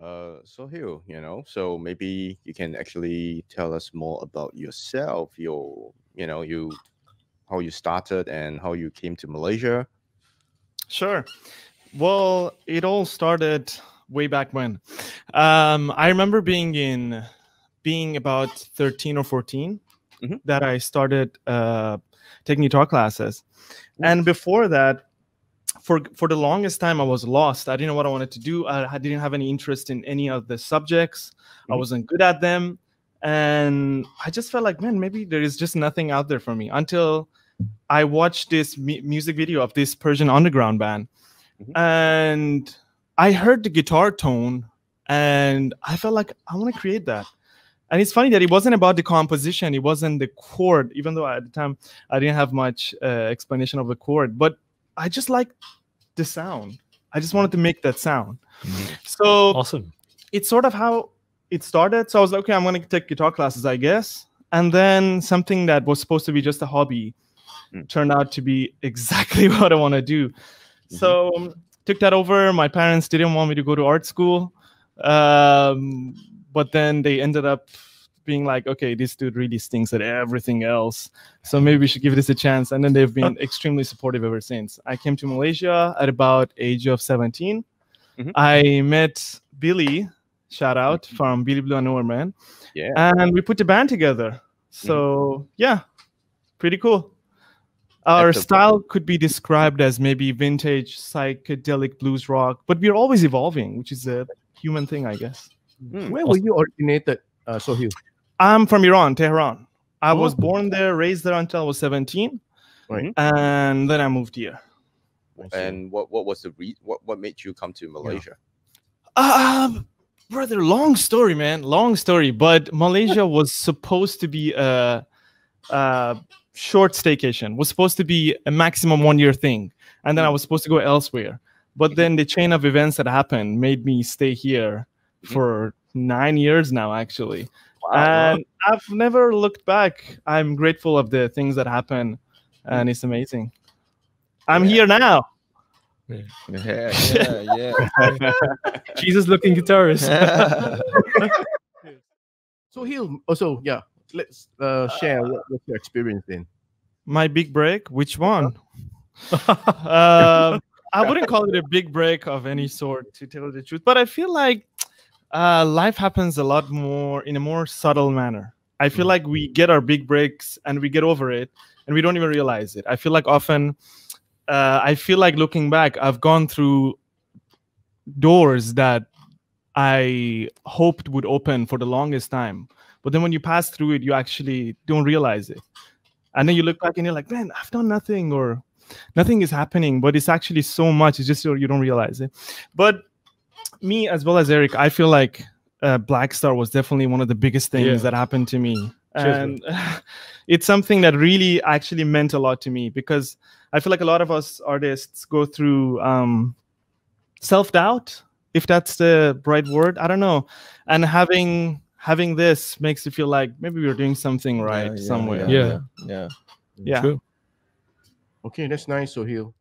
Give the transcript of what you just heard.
Uh, so Hugh, you know, so maybe you can actually tell us more about yourself, your, you know, you, how you started and how you came to Malaysia. Sure. Well, it all started way back when. Um, I remember being in, being about 13 or 14 Mhm. that I started uh, taking guitar classes. And before that, for for the longest time, I was lost. I didn't know what I wanted to do. I, I didn't have any interest in any of the subjects. I Mhm. wasn't good at them, and I just felt like, man, maybe there is just nothing out there for me. Until I watched this mu- music video of this Persian underground band, Mhm. and I heard the guitar tone, and I felt like I want to create that. And it's funny that it wasn't about the composition; it wasn't the chord. Even though at the time I didn't have much uh, explanation of the chord, but I just like the sound. I just wanted to make that sound. So Awesome. it's sort of how it started. So I was like, okay, I'm going to take guitar classes, I guess. And then something that was supposed to be just a hobby Mm. turned out to be exactly what I want to do. So um, took that over. My parents didn't want me to go to art school, um, but then they ended up being like, okay, this dude really stinks at everything else. So maybe we should give this a chance. And then they've been extremely supportive ever since. I came to Malaysia at about age of 17. Mhm. I met Billy, shout out from Billy Blue and Nowhere Man, Yeah. and we put the band together. So yeah, pretty cool. Our That's a- style could be described as maybe vintage psychedelic blues rock, but we're always evolving, which is a human thing, I guess. Hmm. Where were you originated, uh, Soheil? I'm from Iran, Tehran. I was Oh. born there, raised there until I was 17, Right. and then I moved here. And what, what was the re- what, what made you come to Malaysia? Um, brother, long story, man. Long story. But Malaysia was supposed to be a, a short staycation. Was supposed to be a maximum one year thing, and then I was supposed to go elsewhere. But then the chain of events that happened made me stay here Mhm. for nine years now, actually. Wow. And I've never looked back. I'm grateful of the things that happen, and it's amazing. I'm Yeah. here now. yeah, yeah, yeah. Jesus looking guitarist. Soheil, also, yeah, let's uh, share what, what's your experience then. My big break? Which one? uh, I wouldn't call it a big break of any sort, to tell the truth. But I feel like uh, life happens a lot more in a more subtle manner. I feel like we get our big breaks and we get over it, and we don't even realize it. I feel like often, uh, I feel like looking back, I've gone through doors that I hoped would open for the longest time. But then when you pass through it, you actually don't realize it and then you look back and you're like man i've done nothing or nothing is happening but it's actually so much it's just you you don't realize it but me as well as eric i feel like uh, Blackstar was definitely one of the biggest things Yeah. that happened to me Cheers, and it's something that really actually meant a lot to me because i feel like a lot of us artists go through um, self-doubt if that's the right word i don't know and having having this makes you feel like maybe we're doing something right Yeah, yeah, somewhere Yeah. yeah. yeah True. Okay, that's nice, Soheil.